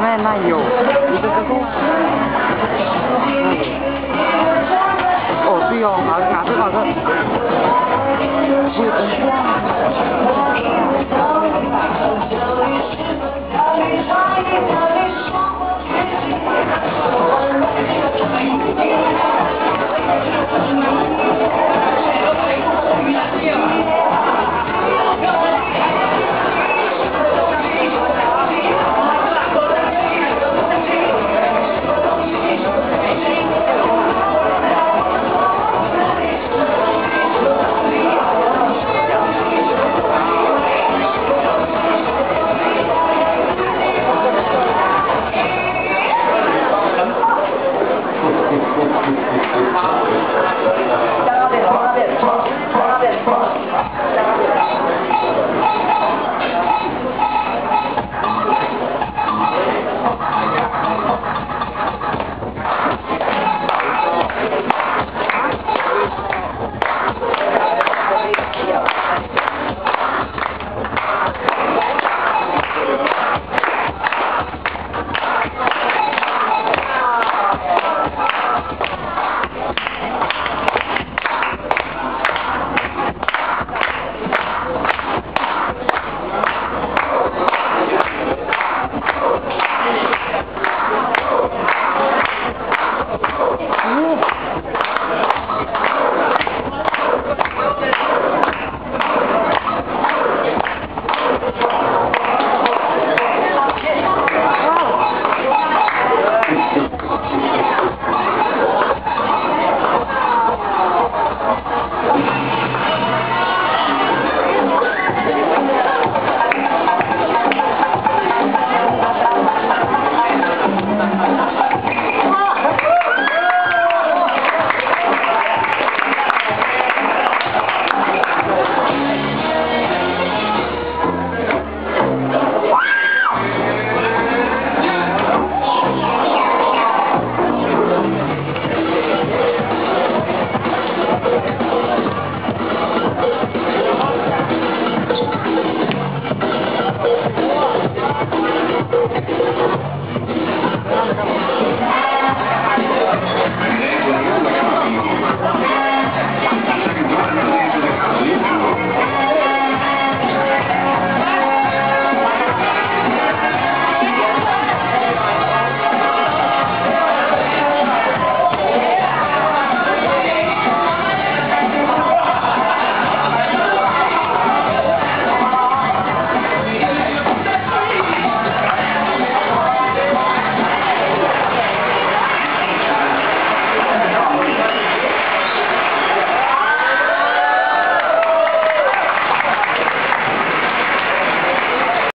那那有一个个过哦，对哦个过来一个一